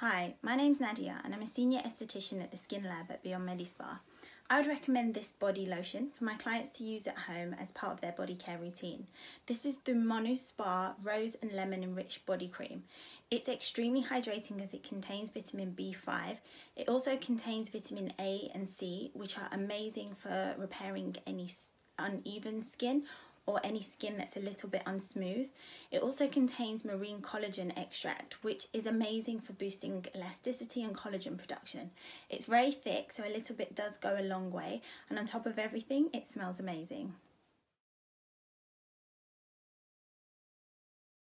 Hi, my name's Nadia and I'm a senior esthetician at the Skin Lab at Beyond Medi Spa. I would recommend this body lotion for my clients to use at home as part of their body care routine. This is the Monu Spa Rose and Lemon Enriched Body Cream. It's extremely hydrating as it contains vitamin B5. It also contains vitamin A and C, which are amazing for repairing any uneven skin or any skin that's a little bit unsmooth. It also contains marine collagen extract, which is amazing for boosting elasticity and collagen production. It's very thick, so a little bit does go a long way, and on top of everything, it smells amazing.